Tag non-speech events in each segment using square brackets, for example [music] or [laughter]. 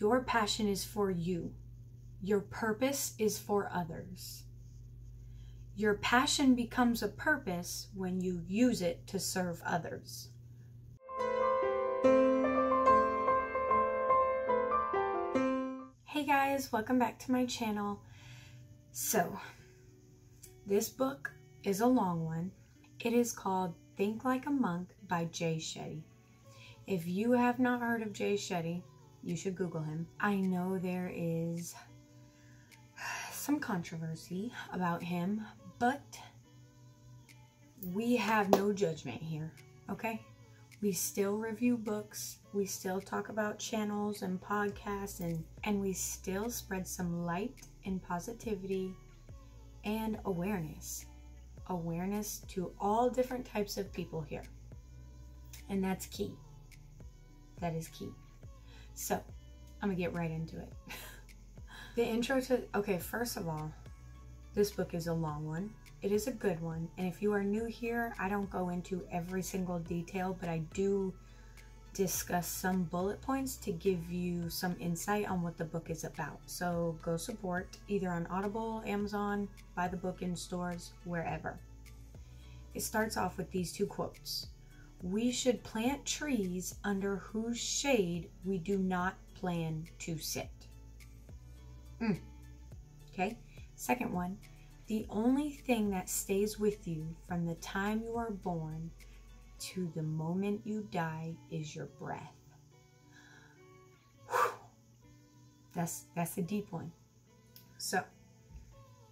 Your passion is for you. Your purpose is for others. Your passion becomes a purpose when you use it to serve others. Hey guys, welcome back to my channel. So, this book is a long one. It is called Think Like a Monk by Jay Shetty. If you have not heard of Jay Shetty, you should Google him. I know there is some controversy about him, but we have no judgment here, okay? We still review books, we still talk about channels and podcasts, and, and we still spread some light and positivity and awareness. Awareness to all different types of people here. And that's key. That is key. So, I'm gonna get right into it. [laughs] the intro to, okay, first of all, this book is a long one. It is a good one. And if you are new here, I don't go into every single detail, but I do discuss some bullet points to give you some insight on what the book is about. So go support either on Audible, Amazon, buy the book in stores, wherever. It starts off with these two quotes. We should plant trees under whose shade we do not plan to sit. Mm. Okay, second one. The only thing that stays with you from the time you are born to the moment you die is your breath. That's that's a deep one. So,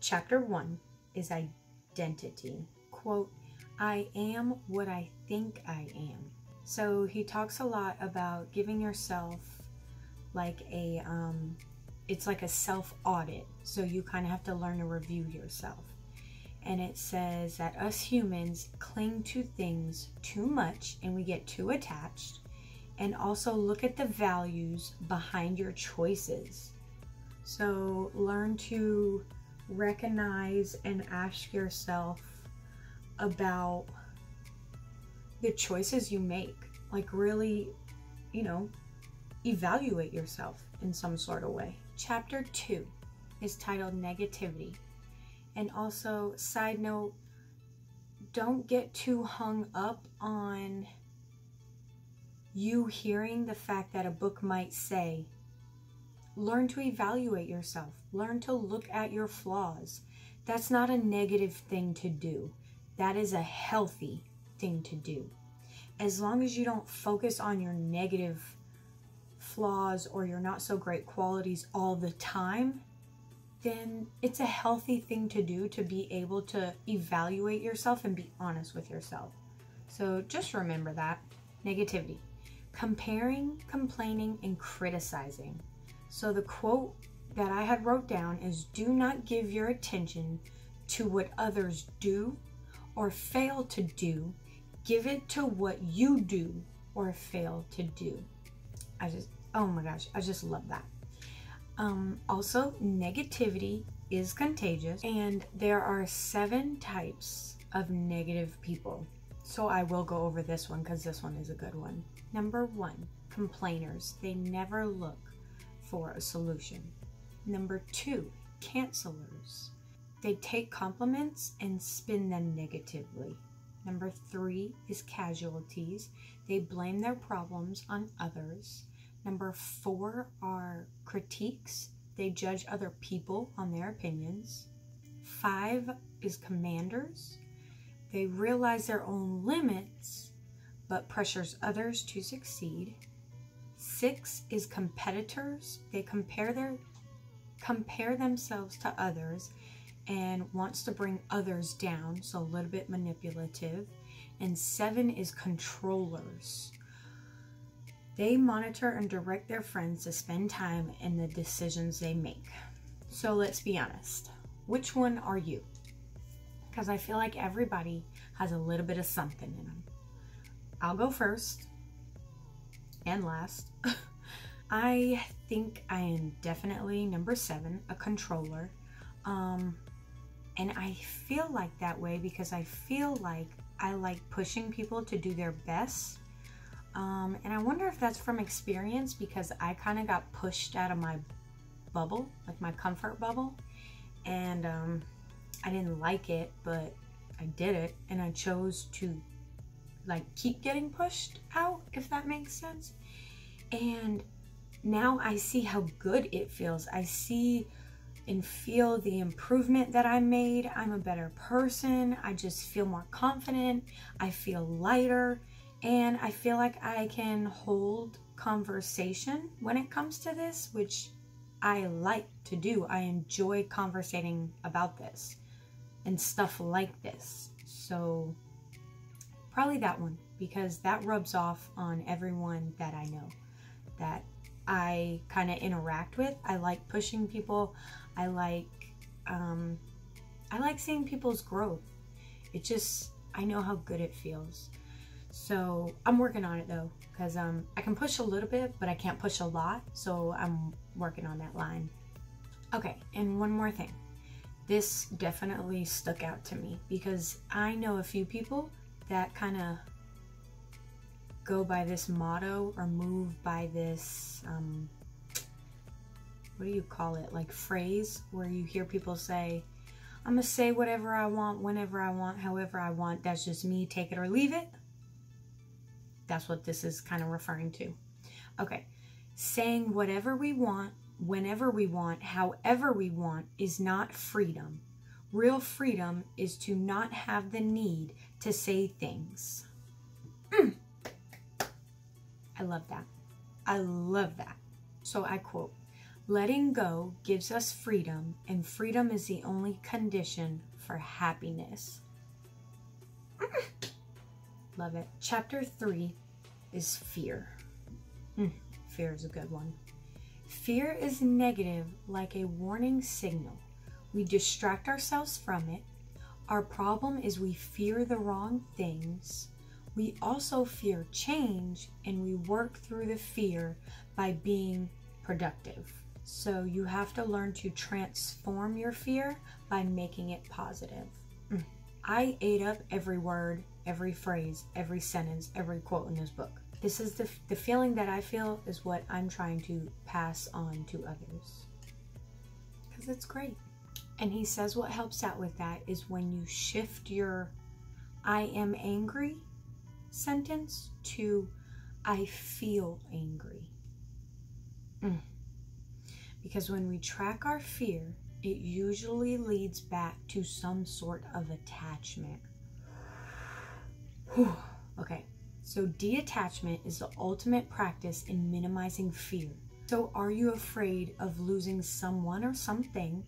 chapter 1 is identity. Quote, I am what I think I am. So he talks a lot about giving yourself like a um it's like a self audit. So you kind of have to learn to review yourself. And it says that us humans cling to things too much and we get too attached. And also look at the values behind your choices. So learn to recognize and ask yourself about the choices you make. Like, really, you know, evaluate yourself in some sort of way. Chapter 2 is titled Negativity. And also, side note, don't get too hung up on you hearing the fact that a book might say, learn to evaluate yourself, learn to look at your flaws. That's not a negative thing to do. That is a healthy thing to do. As long as you don't focus on your negative flaws or your not so great qualities all the time, then it's a healthy thing to do to be able to evaluate yourself and be honest with yourself. So just remember that negativity, comparing, complaining, and criticizing. So the quote that I had wrote down is do not give your attention to what others do or fail to do. Give it to what you do or fail to do. I just Oh my gosh, I just love that. Um, also, negativity is contagious, and there are seven types of negative people. So I will go over this one because this one is a good one. Number one, complainers. They never look for a solution. Number two, cancelers. They take compliments and spin them negatively. Number three is casualties. They blame their problems on others. Number four are critiques. They judge other people on their opinions. Five is commanders. They realize their own limits, but pressures others to succeed. Six is competitors. They compare their compare themselves to others and wants to bring others down, so a little bit manipulative. And seven is controllers. They monitor and direct their friends to spend time in the decisions they make. So let's be honest. Which one are you? Because I feel like everybody has a little bit of something in them. I'll go first and last. [laughs] I think I am definitely number seven, a controller. Um, and I feel like that way because I feel like I like pushing people to do their best Um, and I wonder if that's from experience because I kind of got pushed out of my bubble, like my comfort bubble. And um, I didn't like it, but I did it. And I chose to like keep getting pushed out, if that makes sense. And now I see how good it feels. I see and feel the improvement that I made. I'm a better person. I just feel more confident. I feel lighter. And I feel like I can hold conversation when it comes to this, which I like to do. I enjoy conversating about this and stuff like this. So, probably that one because that rubs off on everyone that I know that I kind of interact with. I like pushing people. I like um, I like seeing people's growth. It just I know how good it feels. So I'm working on it though, because um, I can push a little bit, but I can't push a lot. So I'm working on that line. Okay, and one more thing. This definitely stuck out to me because I know a few people that kind of go by this motto or move by this, um, what do you call it? Like phrase where you hear people say, I'm going to say whatever I want, whenever I want, however I want. That's just me. Take it or leave it. That's what this is kind of referring to. Okay. Saying whatever we want, whenever we want, however we want is not freedom. Real freedom is to not have the need to say things. Mm. I love that. I love that. So I quote, letting go gives us freedom, and freedom is the only condition for happiness. [laughs] love it. Chapter three is fear. Mm, fear is a good one. Fear is negative like a warning signal. We distract ourselves from it. Our problem is we fear the wrong things. We also fear change and we work through the fear by being productive. So you have to learn to transform your fear by making it positive. Mm. I ate up every word, every phrase, every sentence, every quote in this book. This is the, the feeling that I feel is what I'm trying to pass on to others. Because it's great. And he says what helps out with that is when you shift your I am angry sentence to I feel angry. Mm. Because when we track our fear, it usually leads back to some sort of attachment. Whew. Okay, so detachment is the ultimate practice in minimizing fear. So, are you afraid of losing someone or something?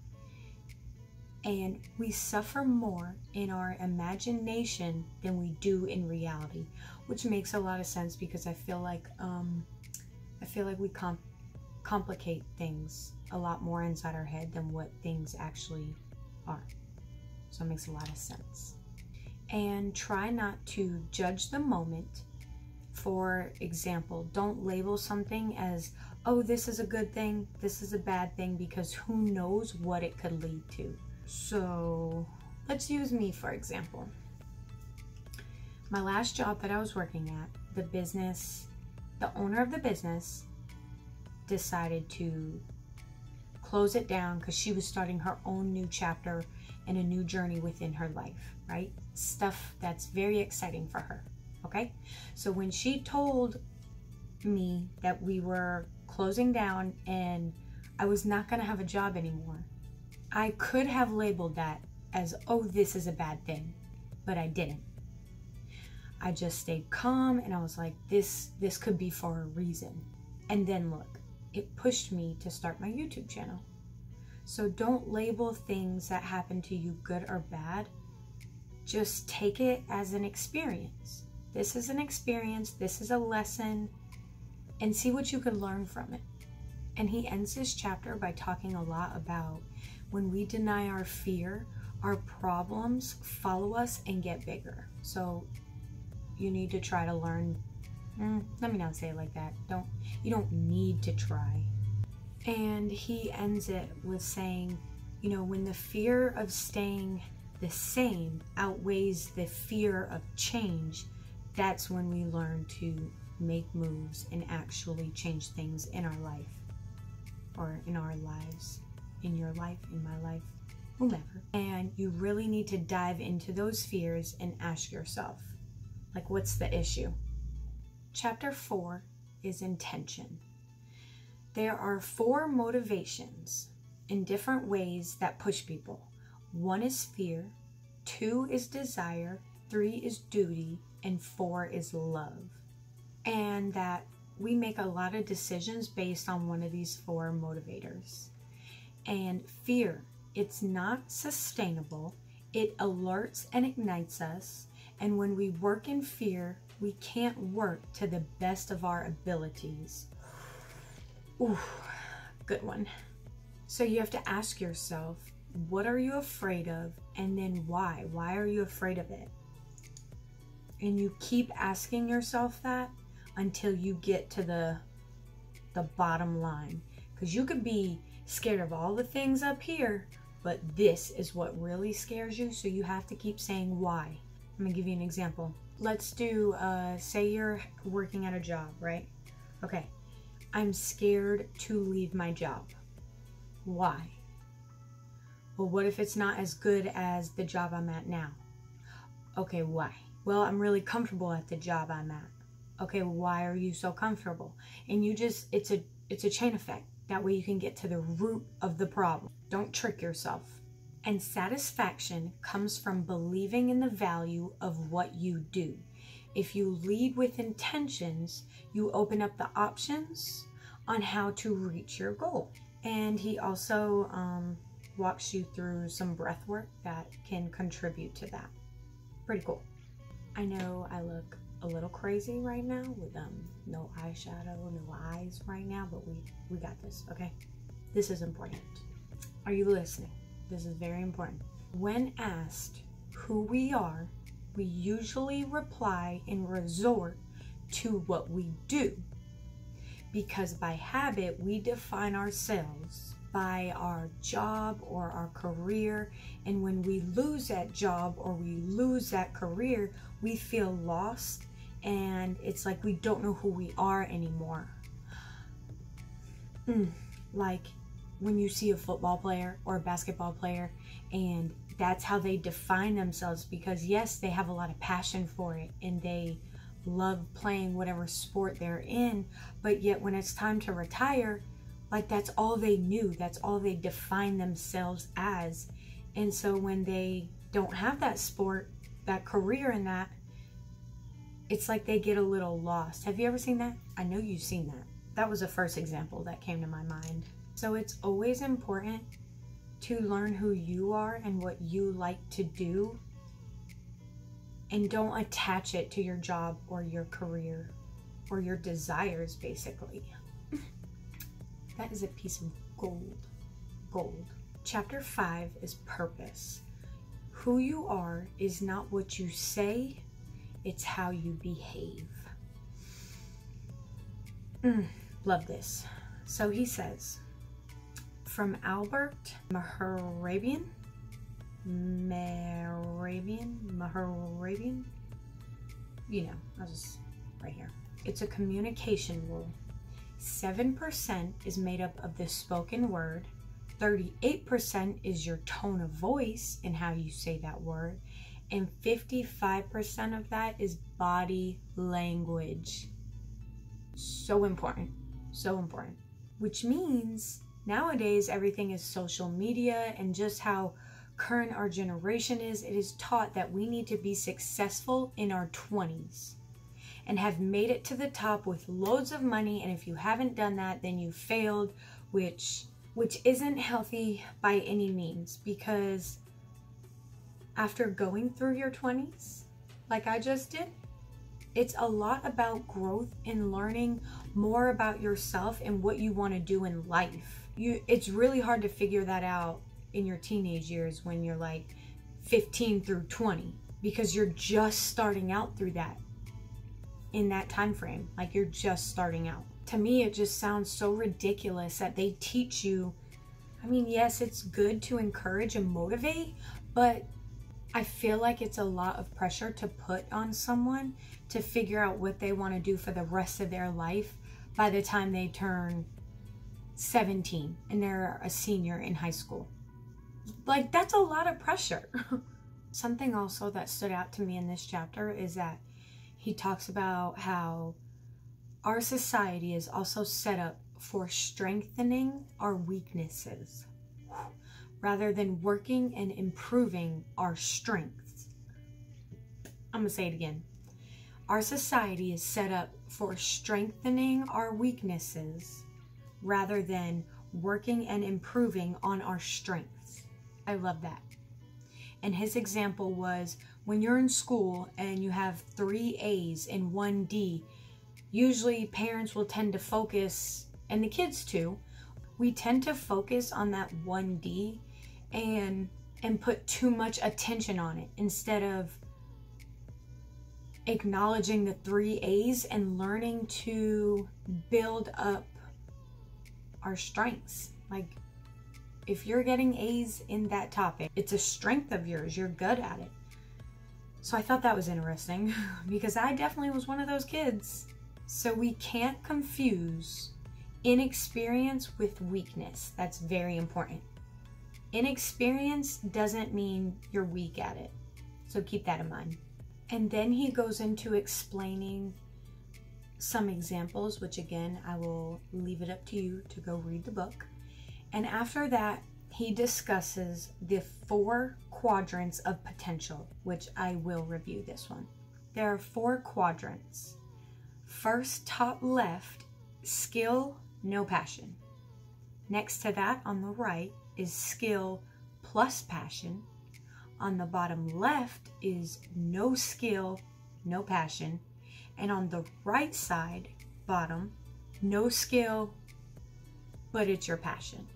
And we suffer more in our imagination than we do in reality, which makes a lot of sense because I feel like um, I feel like we com- complicate things a lot more inside our head than what things actually are. So it makes a lot of sense. And try not to judge the moment for example, don't label something as, oh, this is a good thing, this is a bad thing, because who knows what it could lead to. So let's use me for example. My last job that I was working at, the business, the owner of the business decided to close it down because she was starting her own new chapter and a new journey within her life, right? Stuff that's very exciting for her. Okay? So when she told me that we were closing down and I was not going to have a job anymore, I could have labeled that as, oh, this is a bad thing, but I didn't. I just stayed calm and I was like, this, this could be for a reason. And then look, it pushed me to start my YouTube channel. So don't label things that happen to you good or bad. Just take it as an experience. This is an experience, this is a lesson, and see what you can learn from it. And he ends this chapter by talking a lot about when we deny our fear, our problems follow us and get bigger. So you need to try to learn. Mm, let me not say it like that. Don't you don't need to try. And he ends it with saying, you know, when the fear of staying the same outweighs the fear of change, that's when we learn to make moves and actually change things in our life or in our lives, in your life, in my life, whomever. And you really need to dive into those fears and ask yourself, like, what's the issue? Chapter four is intention. There are four motivations in different ways that push people. One is fear, two is desire, three is duty, and four is love. And that we make a lot of decisions based on one of these four motivators. And fear, it's not sustainable. It alerts and ignites us. And when we work in fear, we can't work to the best of our abilities. Ooh, good one. So you have to ask yourself, what are you afraid of? And then why? Why are you afraid of it? And you keep asking yourself that until you get to the the bottom line. Because you could be scared of all the things up here, but this is what really scares you. So you have to keep saying why. I'm gonna give you an example. Let's do, uh, say you're working at a job, right? Okay. I'm scared to leave my job. Why? Well, what if it's not as good as the job I'm at now? Okay, why? Well, I'm really comfortable at the job I'm at. Okay, why are you so comfortable? And you just it's a it's a chain effect. That way you can get to the root of the problem. Don't trick yourself. And satisfaction comes from believing in the value of what you do. If you lead with intentions, you open up the options on how to reach your goal. And he also um, walks you through some breath work that can contribute to that. Pretty cool. I know I look a little crazy right now with um no eyeshadow, no eyes right now, but we we got this, okay? This is important. Are you listening? This is very important. When asked who we are, we usually reply and resort to what we do. Because by habit, we define ourselves by our job or our career. And when we lose that job or we lose that career, we feel lost and it's like we don't know who we are anymore. Mm, like when you see a football player or a basketball player and that's how they define themselves because yes they have a lot of passion for it and they love playing whatever sport they're in but yet when it's time to retire like that's all they knew. That's all they define themselves as. And so when they don't have that sport that career in that it's like they get a little lost. Have you ever seen that? I know you've seen that. That was the first example that came to my mind so it's always important to learn who you are and what you like to do. And don't attach it to your job or your career or your desires basically. [laughs] That is a piece of gold gold. Chapter 5 is purpose. Who you are is not what you say it's how you behave. Mm, love this. So he says from Albert Maharabian. Maharabian? Maharabian? You know, I was just right here. It's a communication rule. 7% is made up of the spoken word, 38% is your tone of voice and how you say that word, and 55% of that is body language. So important. So important. Which means Nowadays, everything is social media and just how current our generation is, it is taught that we need to be successful in our 20s and have made it to the top with loads of money. And if you haven't done that then you failed which which isn't healthy by any means because after going through your 20s like I just did it's a lot about growth and learning more about yourself and what you want to do in life you it's really hard to figure that out in your teenage years when you're like 15 through 20 because you're just starting out through that in that time frame. Like you're just starting out. To me it just sounds so ridiculous that they teach you i mean yes it's good to encourage and motivate but I feel like it's a lot of pressure to put on someone to figure out what they want to do for the rest of their life by the time they turn 17 and they're a senior in high school. Like, that's a lot of pressure. [laughs] Something also that stood out to me in this chapter is that he talks about how our society is also set up for strengthening our weaknesses rather than working and improving our strengths. I'm to say it again. Our society is set up for strengthening our weaknesses rather than working and improving on our strengths. I love that. And his example was when you're in school and you have three A's and one D, usually parents will tend to focus, and the kids too, we tend to focus on that one D and and put too much attention on it instead of acknowledging the three A's and learning to build up our strengths. Like if you're getting A's in that topic, it's a strength of yours. You're good at it. So I thought that was interesting [laughs] because I definitely was one of those kids. So we can't confuse inexperience with weakness. That's very important. Inexperience doesn't mean you're weak at it. So keep that in mind. And then he goes into explaining some examples, which again, I will leave it up to you to go read the book. And after that, he discusses the four quadrants of potential, which I will review this one. There are four quadrants. First, top left, skill, no passion. Next to that, on the right, is skill plus passion. On the bottom left is no skill, no passion. And on the right side, bottom, no skill, but it's your passion.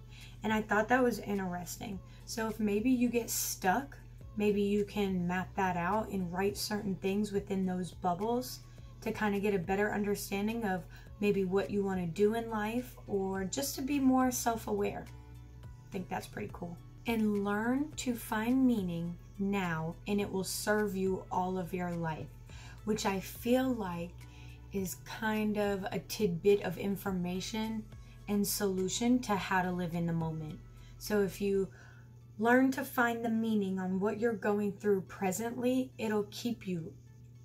And I thought that was interesting. So if maybe you get stuck, maybe you can map that out and write certain things within those bubbles to kind of get a better understanding of maybe what you want to do in life or just to be more self aware. I think that's pretty cool. And learn to find meaning now, and it will serve you all of your life, which I feel like is kind of a tidbit of information and solution to how to live in the moment. So if you learn to find the meaning on what you're going through presently, it'll keep you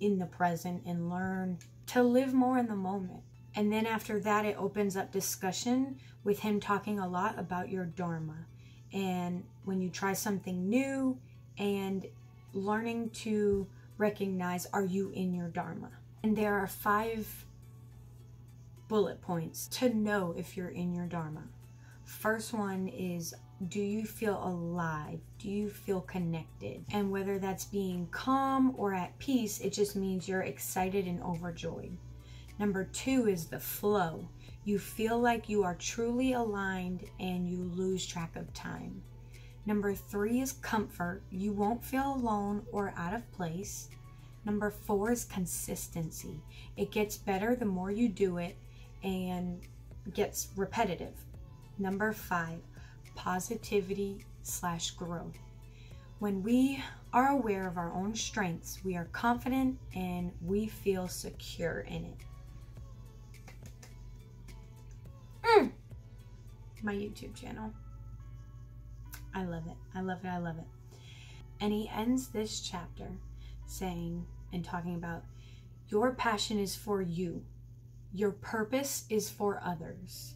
in the present and learn to live more in the moment. And then after that, it opens up discussion with him talking a lot about your Dharma. And when you try something new and learning to recognize are you in your Dharma? And there are five bullet points to know if you're in your Dharma. First one is do you feel alive? Do you feel connected? And whether that's being calm or at peace, it just means you're excited and overjoyed. Number two is the flow. You feel like you are truly aligned and you lose track of time. Number three is comfort. You won't feel alone or out of place. Number four is consistency. It gets better the more you do it and gets repetitive. Number five, positivity slash growth. When we are aware of our own strengths, we are confident and we feel secure in it. Mm. My YouTube channel. I love it. I love it. I love it. And he ends this chapter saying and talking about your passion is for you your purpose is for others.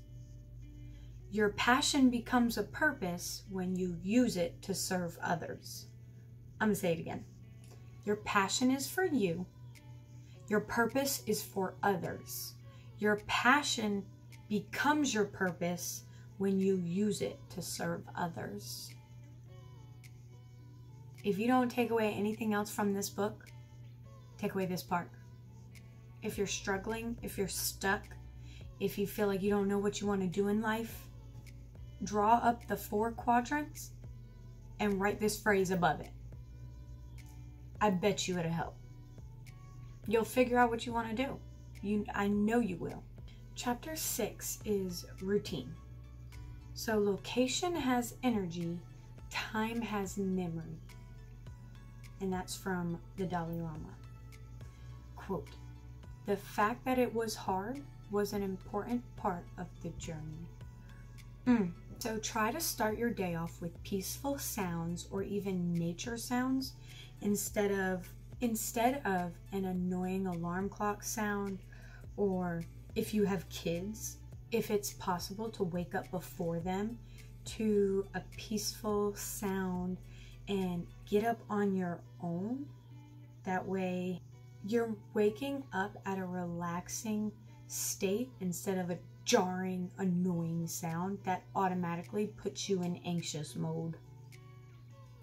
Your passion becomes a purpose when you use it to serve others. I'm going to say it again. Your passion is for you. Your purpose is for others. Your passion becomes your purpose when you use it to serve others. If you don't take away anything else from this book, take away this part if you're struggling, if you're stuck, if you feel like you don't know what you want to do in life, draw up the four quadrants and write this phrase above it. I bet you it'll help. You'll figure out what you want to do. You I know you will. Chapter 6 is routine. So location has energy, time has memory. and that's from the Dalai Lama. Quote The fact that it was hard was an important part of the journey. Mm. So try to start your day off with peaceful sounds or even nature sounds instead of instead of an annoying alarm clock sound or if you have kids, if it's possible to wake up before them to a peaceful sound and get up on your own. That way, you're waking up at a relaxing state instead of a jarring, annoying sound that automatically puts you in anxious mode.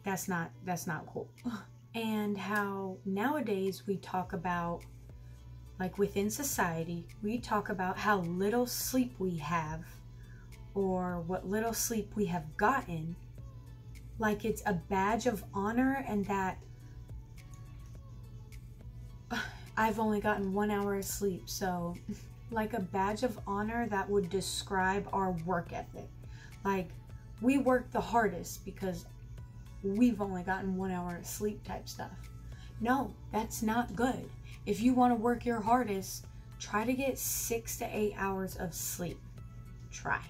That's not that's not cool. [laughs] and how nowadays we talk about like within society, we talk about how little sleep we have or what little sleep we have gotten like it's a badge of honor and that [sighs] I've only gotten one hour of sleep. So, [laughs] like a badge of honor that would describe our work ethic. Like, we work the hardest because we've only gotten one hour of sleep type stuff. No, that's not good. If you want to work your hardest, try to get six to eight hours of sleep. Try.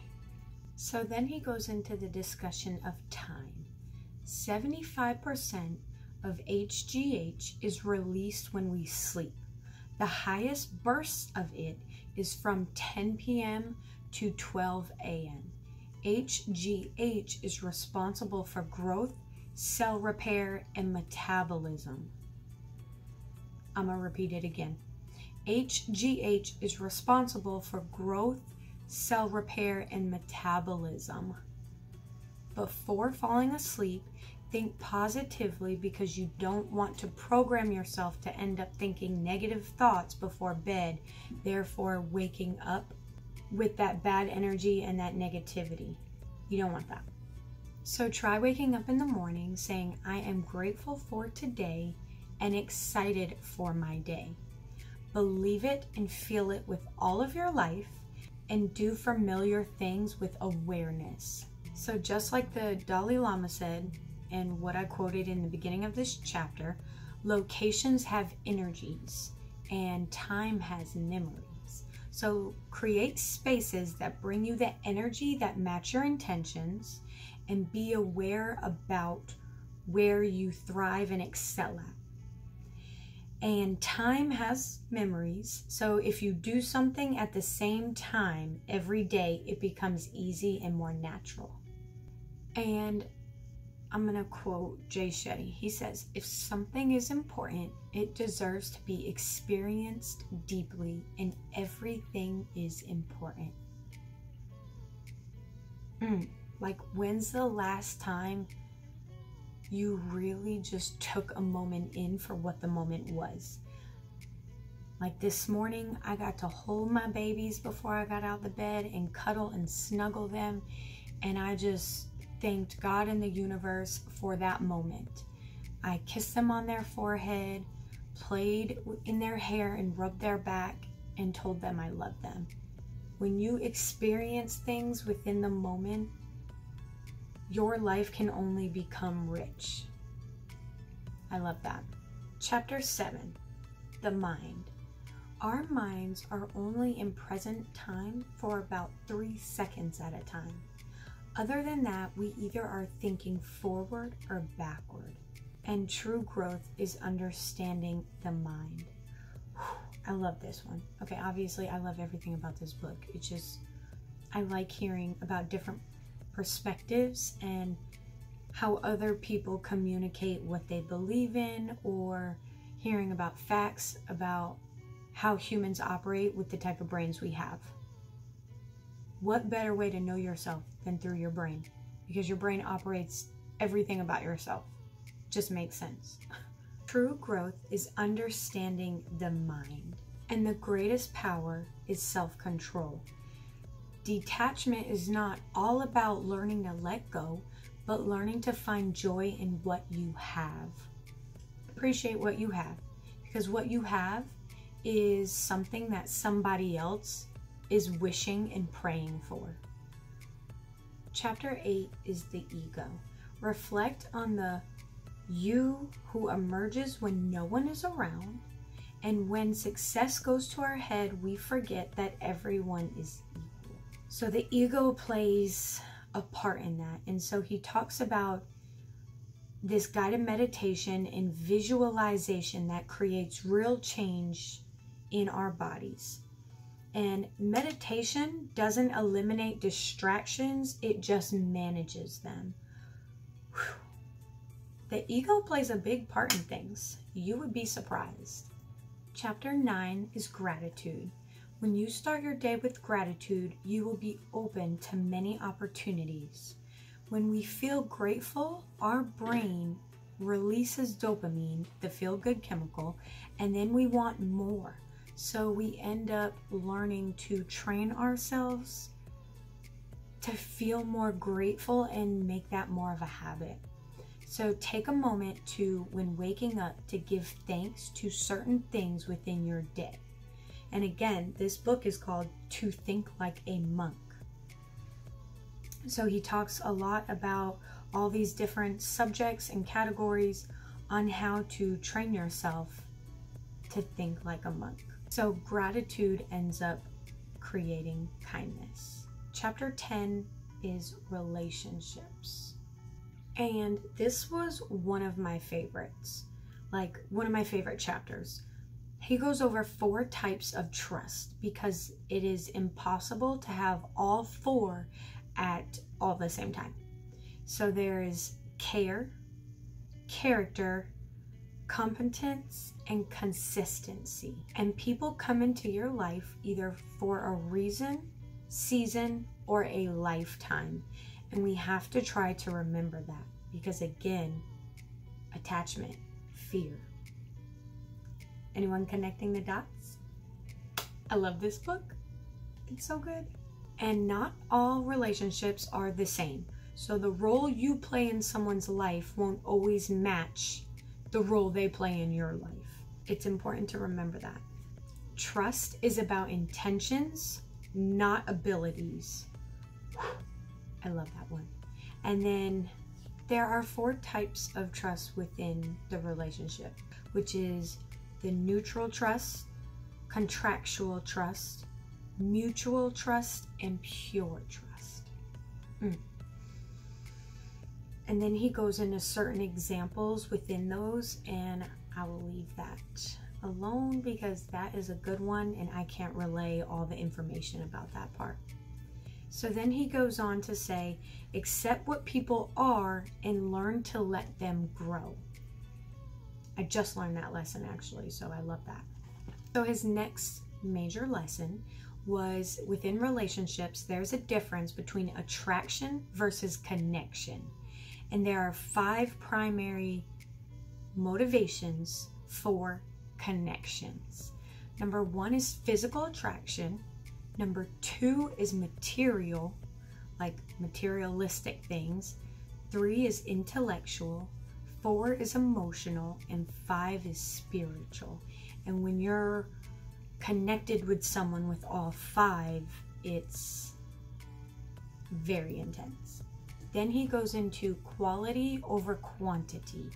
So then he goes into the discussion of time. 75% of HGH is released when we sleep. The highest burst of it is from 10 p.m. to 12 a.m. HGH is responsible for growth, cell repair, and metabolism. I'm going to repeat it again. HGH is responsible for growth, cell repair, and metabolism. Before falling asleep, think positively because you don't want to program yourself to end up thinking negative thoughts before bed, therefore, waking up with that bad energy and that negativity. You don't want that. So try waking up in the morning saying, I am grateful for today and excited for my day. Believe it and feel it with all of your life and do familiar things with awareness. So, just like the Dalai Lama said, and what I quoted in the beginning of this chapter, locations have energies and time has memories. So, create spaces that bring you the energy that match your intentions and be aware about where you thrive and excel at. And time has memories. So if you do something at the same time every day, it becomes easy and more natural. And I'm going to quote Jay Shetty. He says, If something is important, it deserves to be experienced deeply, and everything is important. Mm, like, when's the last time you really just took a moment in for what the moment was. Like this morning, I got to hold my babies before I got out the bed and cuddle and snuggle them. And I just thanked God and the universe for that moment. I kissed them on their forehead, played in their hair, and rubbed their back and told them I love them. When you experience things within the moment, your life can only become rich. I love that. Chapter 7 The Mind. Our minds are only in present time for about three seconds at a time. Other than that, we either are thinking forward or backward. And true growth is understanding the mind. I love this one. Okay, obviously, I love everything about this book. It's just, I like hearing about different perspectives and how other people communicate what they believe in or hearing about facts about how humans operate with the type of brains we have. What better way to know yourself than through your brain? Because your brain operates everything about yourself. Just makes sense. [laughs] True growth is understanding the mind, and the greatest power is self control. Detachment is not all about learning to let go, but learning to find joy in what you have. Appreciate what you have because what you have is something that somebody else is wishing and praying for. Chapter 8 is the ego. Reflect on the You who emerges when no one is around, and when success goes to our head, we forget that everyone is. So the ego plays a part in that. And so he talks about this guided meditation and visualization that creates real change in our bodies. And meditation doesn't eliminate distractions, it just manages them. Whew. The ego plays a big part in things. You would be surprised. Chapter 9 is gratitude. When you start your day with gratitude, you will be open to many opportunities. When we feel grateful, our brain releases dopamine, the feel good chemical, and then we want more. So we end up learning to train ourselves to feel more grateful and make that more of a habit. So take a moment to, when waking up, to give thanks to certain things within your day. And again, this book is called To Think Like a Monk. So he talks a lot about all these different subjects and categories on how to train yourself to think like a monk. So gratitude ends up creating kindness. Chapter 10 is relationships. And this was one of my favorites, like one of my favorite chapters. He goes over four types of trust because it is impossible to have all four at all the same time. So there is care, character, competence, and consistency. And people come into your life either for a reason, season, or a lifetime. And we have to try to remember that because, again, attachment, fear. Anyone connecting the dots? I love this book. It's so good. And not all relationships are the same. So the role you play in someone's life won't always match the role they play in your life. It's important to remember that. Trust is about intentions, not abilities. I love that one. And then there are four types of trust within the relationship, which is the neutral trust, contractual trust, mutual trust, and pure trust. Mm. And then he goes into certain examples within those, and I will leave that alone because that is a good one and I can't relay all the information about that part. So then he goes on to say, accept what people are and learn to let them grow. I just learned that lesson actually, so I love that. So his next major lesson was within relationships, there's a difference between attraction versus connection. And there are five primary motivations for connections. Number one is physical attraction. Number two is material, like materialistic things. Three is intellectual. Four is emotional. And five is spiritual. And when you're connected with someone with all five, it's very intense. Then he goes into quality over quantity,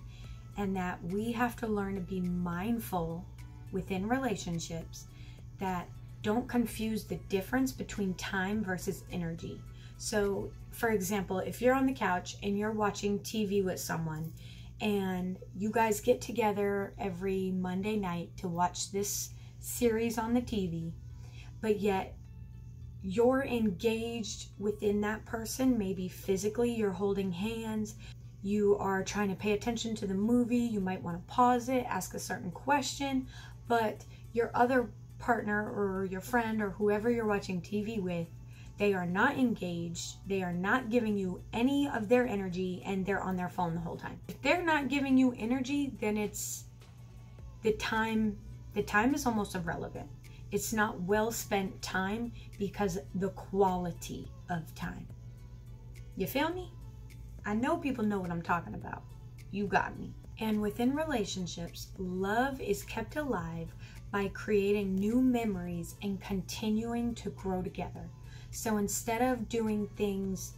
and that we have to learn to be mindful within relationships that don't confuse the difference between time versus energy. So, for example, if you're on the couch and you're watching TV with someone and you guys get together every Monday night to watch this series on the TV, but yet you're engaged within that person, maybe physically, you're holding hands, you are trying to pay attention to the movie, you might want to pause it, ask a certain question, but your other partner or your friend or whoever you're watching TV with, they are not engaged, they are not giving you any of their energy, and they're on their phone the whole time. If they're not giving you energy, then it's the time, the time is almost irrelevant. It's not well spent time because the quality of time. You feel me? I know people know what I'm talking about. You got me. And within relationships, love is kept alive by creating new memories and continuing to grow together. So instead of doing things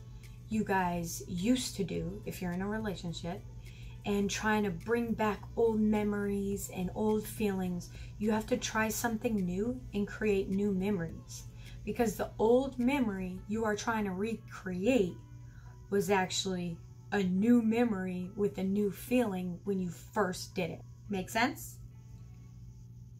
you guys used to do if you're in a relationship and trying to bring back old memories and old feelings. You have to try something new and create new memories. Because the old memory you are trying to recreate was actually a new memory with a new feeling when you first did it. Make sense?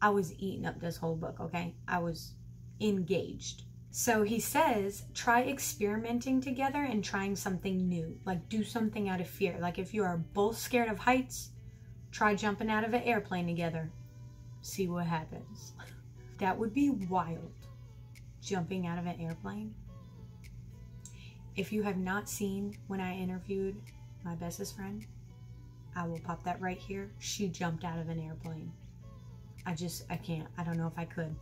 I was eating up this whole book, okay? I was engaged. So he says, try experimenting together and trying something new. Like do something out of fear. Like if you are both scared of heights, try jumping out of an airplane together. See what happens. [laughs] That would be wild. Jumping out of an airplane. If you have not seen when I interviewed my bestest friend, I will pop that right here. She jumped out of an airplane. I just, I can't. I don't know if I could.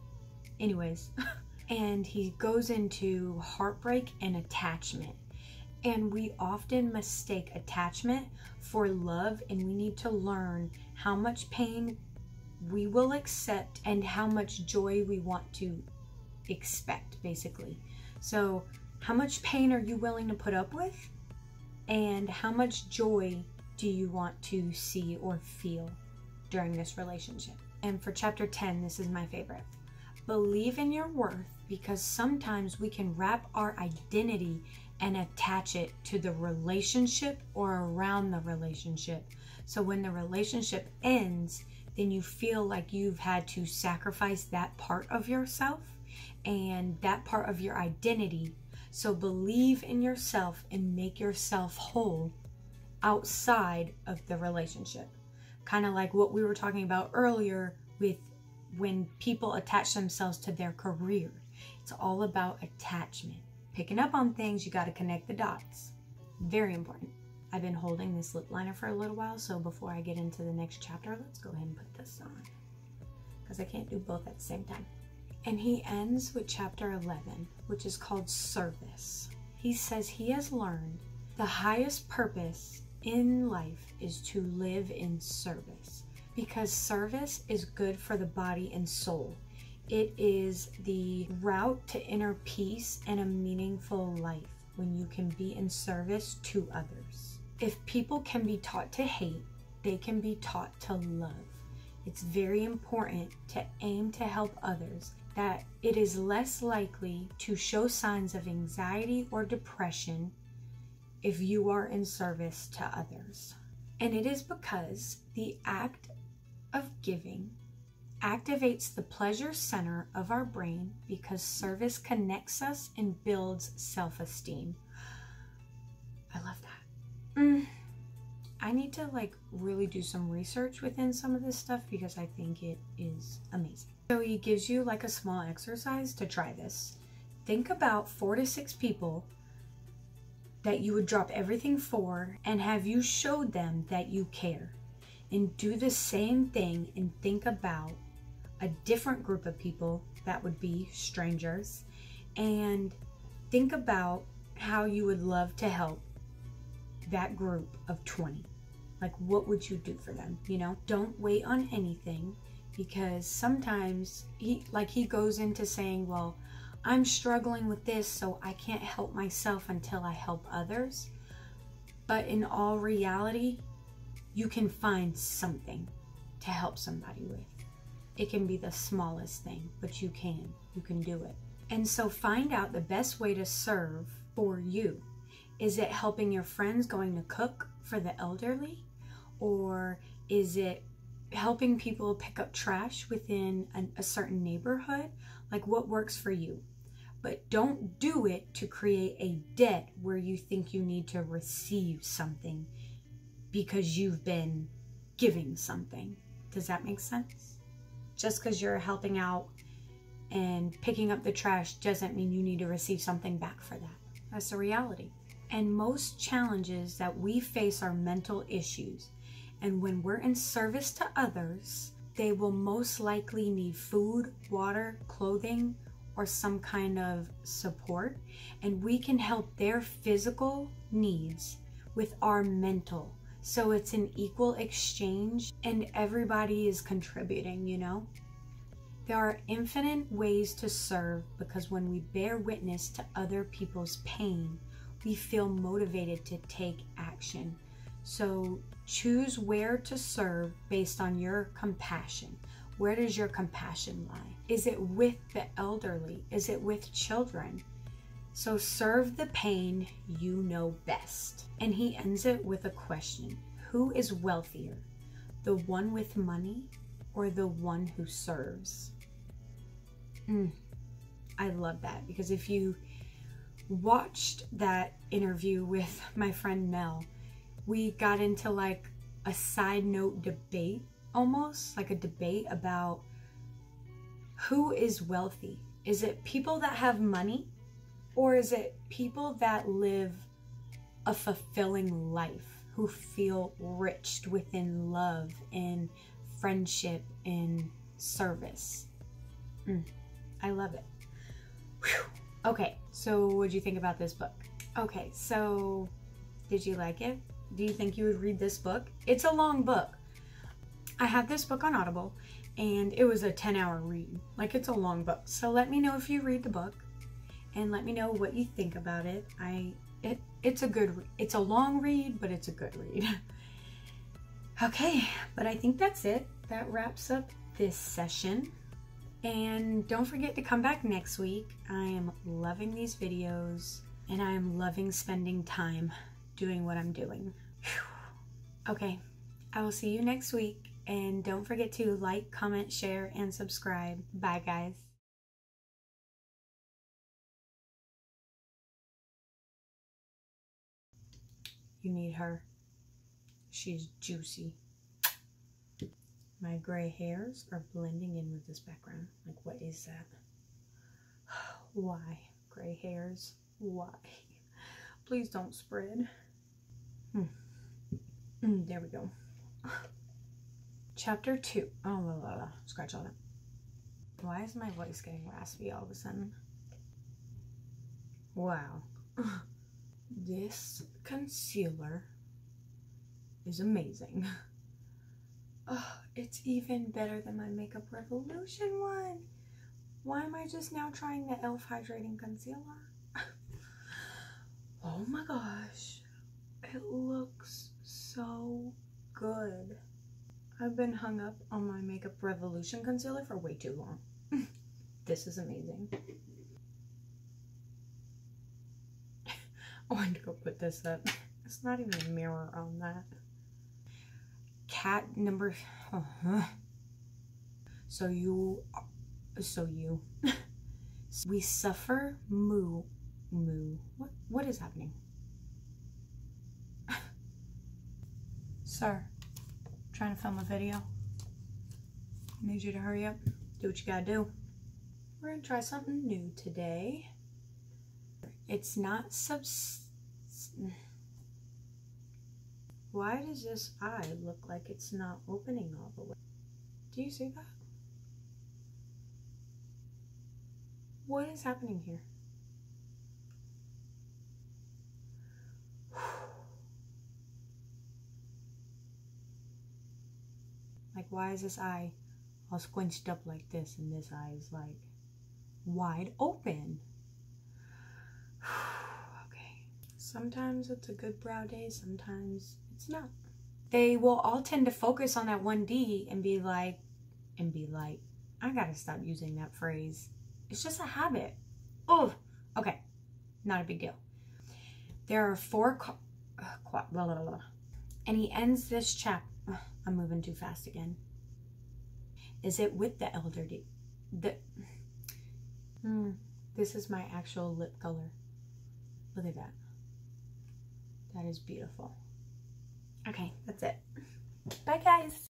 Anyways. [laughs] and he goes into heartbreak and attachment. And we often mistake attachment for love, and we need to learn how much pain we will accept and how much joy we want to expect, basically. So, how much pain are you willing to put up with? And how much joy do you want to see or feel during this relationship? And for chapter 10, this is my favorite. Believe in your worth because sometimes we can wrap our identity and attach it to the relationship or around the relationship. So when the relationship ends, then you feel like you've had to sacrifice that part of yourself and that part of your identity. So believe in yourself and make yourself whole outside of the relationship. Kind of like what we were talking about earlier with when people attach themselves to their career. It's all about attachment. Picking up on things, you got to connect the dots. Very important. I've been holding this lip liner for a little while, so before I get into the next chapter, let's go ahead and put this on. Because I can't do both at the same time. And he ends with chapter 11, which is called Service. He says he has learned the highest purpose in life is to live in service because service is good for the body and soul. It is the route to inner peace and a meaningful life when you can be in service to others. If people can be taught to hate, they can be taught to love. It's very important to aim to help others that it is less likely to show signs of anxiety or depression if you are in service to others. And it is because the act of giving activates the pleasure center of our brain because service connects us and builds self esteem. I love that. Mm. I need to like really do some research within some of this stuff because I think it is amazing. So he gives you like a small exercise to try this. Think about four to six people that you would drop everything for and have you showed them that you care and do the same thing and think about a different group of people that would be strangers. And think about how you would love to help that group of 20 like what would you do for them you know? Don't wait on anything because sometimes he like he goes into saying well i'm struggling with this so i can't help myself until i help others. But in all reality you can find something to help somebody with. It can be the smallest thing, but you can. You can do it. And so find out the best way to serve for you. Is it helping your friends going to cook for the elderly? Or is it helping people pick up trash within an, a certain neighborhood? Like what works for you? But don't do it to create a debt where you think you need to receive something because you've been giving something. Does that make sense? Just because you're helping out and picking up the trash doesn't mean you need to receive something back for that. That's the reality. And most challenges that we face are mental issues. And when we're in service to others, they will most likely need food, water, clothing, or some kind of support. And we can help their physical needs with our mental so it's an equal exchange and everybody is contributing, you know? There are infinite ways to serve because when we bear witness to other people's pain, we feel motivated to take action. So choose where to serve based on your compassion. Where does your compassion lie? Is it with the elderly? Is it with children? So serve the pain you know best. And he ends it with a question Who is wealthier, the one with money or the one who serves? Mm, I love that because if you watched that interview with [laughs] my friend Mel, we got into like a side note debate almost like a debate about who is wealthy. Is it people that have money or is it people that live a fulfilling life who feel rich within love and friendship and service? Mm, I love it. Whew. Okay, so what do you think about this book? Okay, so did you like it? Do you think you would read this book? It's a long book. I have this book on Audible and it was a 10 hour read. Like it's a long book. So let me know if you read the book and let me know what you think about it. I it it's a good it's a long read, but it's a good read. [laughs] okay, but I think that's it. That wraps up this session. And don't forget to come back next week. I am loving these videos and I am loving spending time doing what I'm doing. Whew. Okay, I will see you next week. And don't forget to like, comment, share, and subscribe. Bye, guys. You need her. She's juicy. My gray hairs are blending in with this background. Like, what is that? [sighs] Why? Gray hairs? Why? Please don't spread. Hmm. Mm, there we go. Chapter 2. Oh, la, la, la. scratch all that. Why is my voice getting raspy all of a sudden? Wow. [laughs] this concealer is amazing. [laughs] Oh, it's even better than my Makeup Revolution one. Why am I just now trying the e.l.f. Hydrating Concealer? [laughs] oh my gosh. It looks so good. I've been hung up on my Makeup Revolution concealer for way too long. [laughs] this is amazing. [laughs] I wanted to go put this up. It's not even a mirror on that. Cat number uh-huh. so you so you. [laughs] We suffer moo moo. What what is happening? [laughs] Sir trying to film a video. Need you to hurry up do what you gotta do. We're gonna try something new today it's not subs why does this eye look like it's not opening all the way? Do you see that? What is happening here? [sighs] Like, why is this eye all squinched up like this and this eye is like wide open? okay. Sometimes it's a good brow day, sometimes it's not. They will all tend to focus on that 1D and be like, and be like, I gotta stop using that phrase. It's just a habit. Oh, okay. Not a big deal. There are four, [sighs] blah, blah, blah. and he ends this chap. [sighs] I'm moving too fast again. Is it with the elderly? The, [sighs] hmm, this is my actual lip color. Look at that. That is beautiful. Okay, that's it. Bye, guys.